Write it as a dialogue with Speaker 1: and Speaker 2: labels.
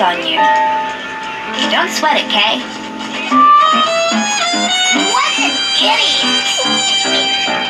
Speaker 1: on you. Don't sweat it, Kay.
Speaker 2: What a kitty!